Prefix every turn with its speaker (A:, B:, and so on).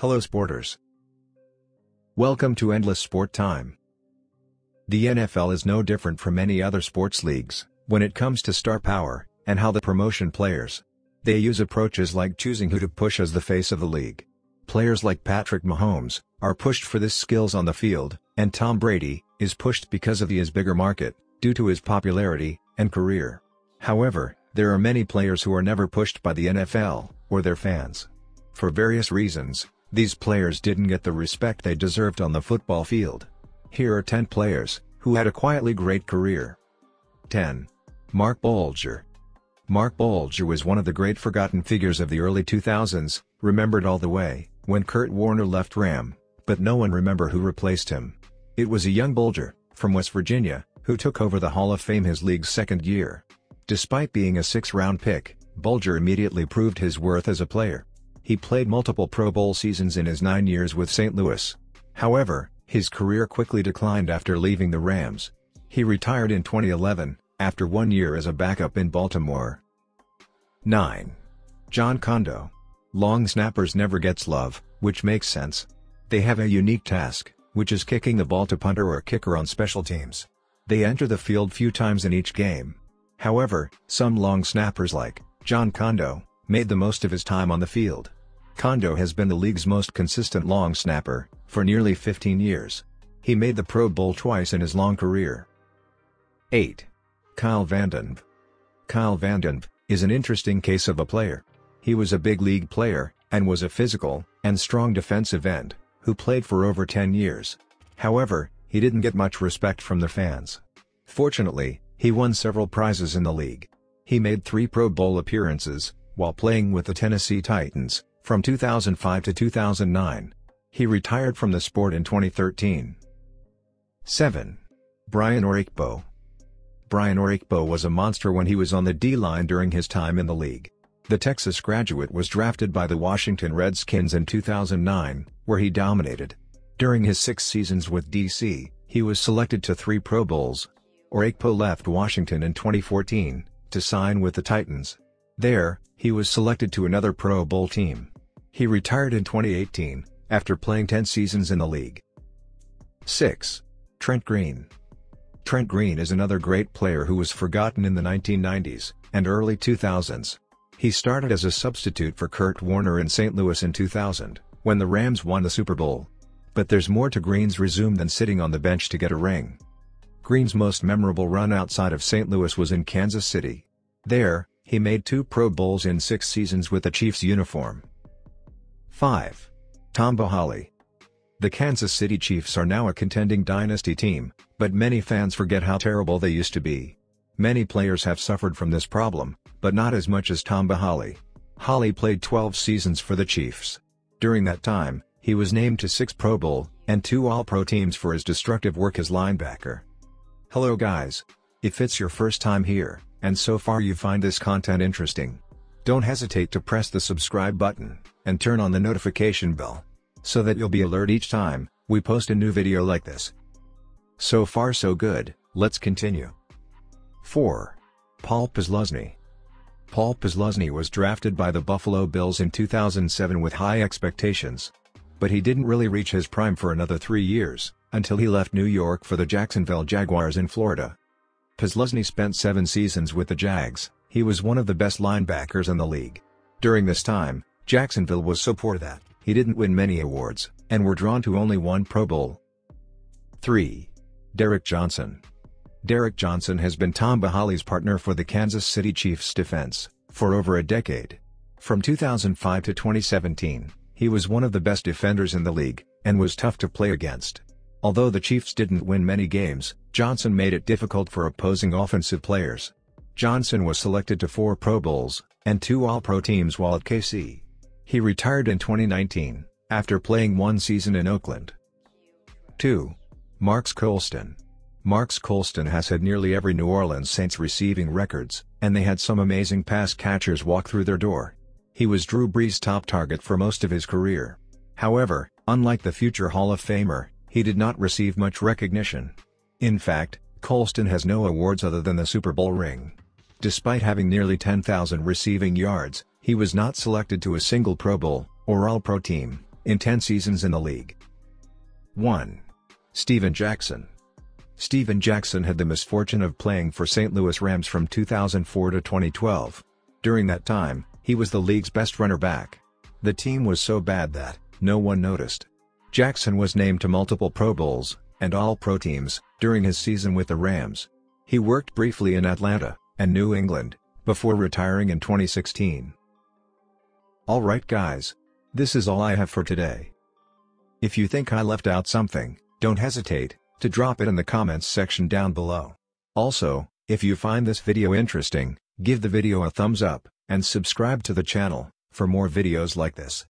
A: Hello sporters. Welcome to Endless Sport Time. The NFL is no different from any other sports leagues, when it comes to star power, and how the promotion players. They use approaches like choosing who to push as the face of the league. Players like Patrick Mahomes, are pushed for this skills on the field, and Tom Brady, is pushed because of his bigger market, due to his popularity, and career. However, there are many players who are never pushed by the NFL, or their fans. For various reasons, these players didn't get the respect they deserved on the football field. Here are 10 players, who had a quietly great career. 10. Marc Bulger. Marc Bulger was one of the great forgotten figures of the early 2000s, remembered all the way, when Kurt Warner left Ram, but no one remember who replaced him. It was a young Bulger, from West Virginia, who took over the Hall of Fame his league's second year. Despite being a six-round pick, Bulger immediately proved his worth as a player. He played multiple Pro Bowl seasons in his nine years with St. Louis. However, his career quickly declined after leaving the Rams. He retired in 2011, after one year as a backup in Baltimore. 9. Jon Condo. Long snappers never gets love, which makes sense. They have a unique task, which is kicking the ball to punter or kicker on special teams. They enter the field few times in each game. However, some long snappers like Jon Condo made the most of his time on the field. Condo has been the league's most consistent long snapper, for nearly 15 years. He made the Pro Bowl twice in his long career. 8. Kyle Vanden. Kyle Vanden is an interesting case of a player. He was a big league player, and was a physical, and strong defensive end, who played for over 10 years. However, he didn't get much respect from the fans. Fortunately, he won several prizes in the league. He made three Pro Bowl appearances, while playing with the Tennessee Titans, from 2005 to 2009. He retired from the sport in 2013. 7. Brian Orakpo. Brian Orakpo was a monster when he was on the D-line during his time in the league. The Texas graduate was drafted by the Washington Redskins in 2009, where he dominated. During his six seasons with DC, he was selected to three Pro Bowls. Orakpo left Washington in 2014, to sign with the Titans. There, he was selected to another Pro Bowl team. He retired in 2018, after playing 10 seasons in the league. 6. Trent Green. Trent Green is another great player who was forgotten in the 1990s and early 2000s. He started as a substitute for Kurt Warner in St. Louis in 2000, when the Rams won the Super Bowl. But there's more to Green's resume than sitting on the bench to get a ring. Green's most memorable run outside of St. Louis was in Kansas City. There, he made two Pro Bowls in six seasons with the Chiefs uniform. 5. Tamba Hali. The Kansas City Chiefs are now a contending dynasty team, but many fans forget how terrible they used to be. Many players have suffered from this problem, but not as much as Tamba Hali. Hali played 12 seasons for the Chiefs. During that time, he was named to six Pro Bowl, and two All-Pro teams for his destructive work as linebacker. Hello guys. If it's your first time here, and so far you find this content interesting, don't hesitate to press the subscribe button, and turn on the notification bell. So that you'll be alert each time, we post a new video like this. So far so good, let's continue. 4. Paul Posluszny. Paul Posluszny was drafted by the Buffalo Bills in 2007 with high expectations. But he didn't really reach his prime for another three years, until he left New York for the Jacksonville Jaguars in Florida. Posluszny spent seven seasons with the Jags, he was one of the best linebackers in the league. During this time, Jacksonville was so poor that he didn't win many awards, and were drawn to only one Pro Bowl. 3. Derrick Johnson. Derrick Johnson has been Tamba Hali's partner for the Kansas City Chiefs defense, for over a decade. From 2005 to 2017, he was one of the best defenders in the league, and was tough to play against. Although the Chiefs didn't win many games, Johnson made it difficult for opposing offensive players. Johnson was selected to four Pro Bowls, and two All-Pro teams while at KC. He retired in 2019, after playing one season in Oakland. 2. Marques Colston. Marques Colston has had nearly every New Orleans Saints receiving records, and they had some amazing pass catchers walk through their door. He was Drew Brees' top target for most of his career. However, unlike the future Hall of Famer, he did not receive much recognition. In fact, Colston has no awards other than the Super Bowl ring. Despite having nearly 10,000 receiving yards, he was not selected to a single Pro Bowl, or All-Pro team, in 10 seasons in the league. 1. Steven Jackson Steven Jackson had the misfortune of playing for St. Louis Rams from 2004 to 2012. During that time, he was the league's best runner back. The team was so bad that, no one noticed. Jackson was named to multiple Pro Bowls, and All-Pro teams, during his season with the Rams. He worked briefly in Atlanta, and New England, before retiring in 2016. Alright guys. This is all I have for today. If you think I left out something, don't hesitate, to drop it in the comments section down below. Also, if you find this video interesting, give the video a thumbs up, and subscribe to the channel, for more videos like this.